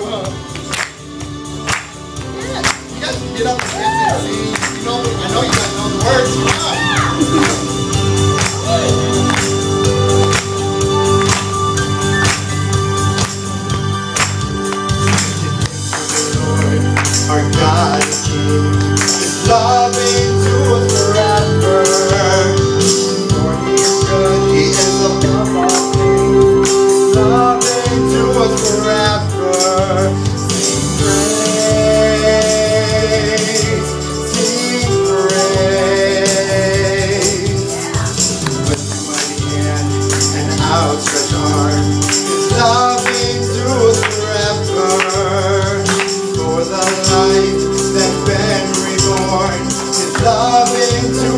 You guys can get up and dance and sing. You know, I know you guys know the words. Come on.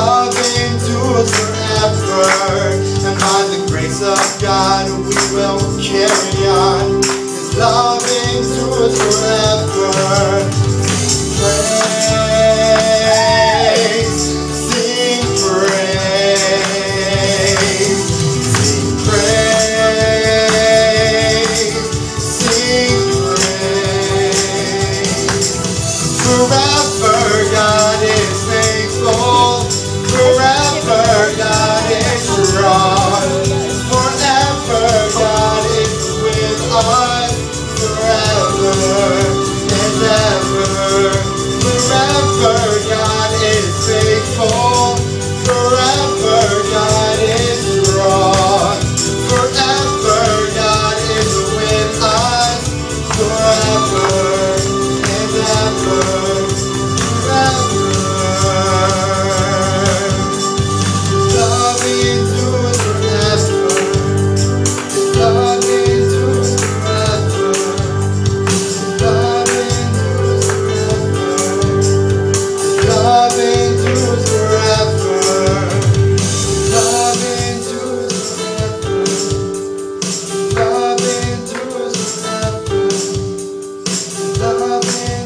loving to us forever. And by the grace of God, we will carry on. His love endures forever. yeah.